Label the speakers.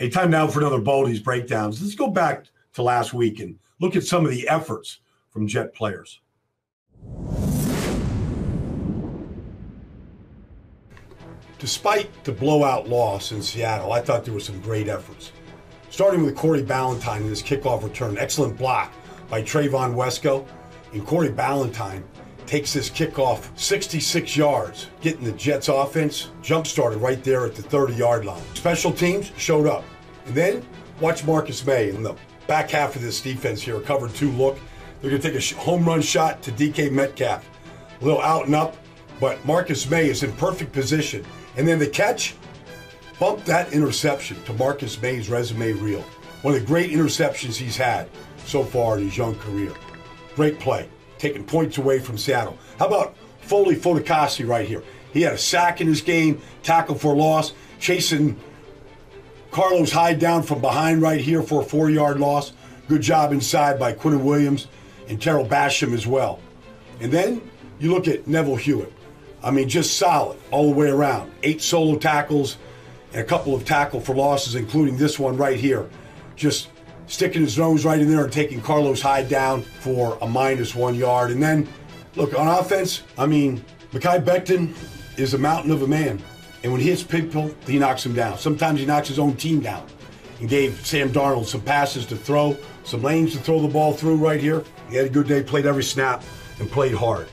Speaker 1: Hey, time now for another Baldy's breakdowns. Let's go back to last week and look at some of the efforts from Jet players. Despite the blowout loss in Seattle, I thought there were some great efforts. Starting with Corey Ballentine in his kickoff return. Excellent block by Trevon Wesco. And Corey Ballentine takes this kickoff 66 yards, getting the Jets offense jump started right there at the 30 yard line. Special teams showed up. And then watch Marcus Maye in the back half of this defense here, covered two look. They're going to take a home run shot to DK Metcalf. A little out and up, but Marcus Maye is in perfect position. And then the catch, bump that interception to Marcus Maye's resume reel. One of the great interceptions he's had so far in his young career. Great play, taking points away from Seattle. How about Foley Fatukasi right here? He had a sack in his game, tackle for loss, chasing Carlos Hyde down from behind right here for a four yard loss. Good job inside by Quinnen Williams and Tarell Basham as well. And then you look at Neville Hewitt. I mean, just solid all the way around. Eight solo tackles and a couple of tackle for losses, including this one right here. Just sticking his nose right in there and taking Carlos Hyde down for a minus one yard. And then, look, on offense, I mean, Mekhi Becton is a mountain of a man. And when he hits people, he knocks him down. Sometimes he knocks his own team down. And gave Sam Darnold some passes to throw, some lanes to throw the ball through right here. He had a good day, played every snap, and played hard.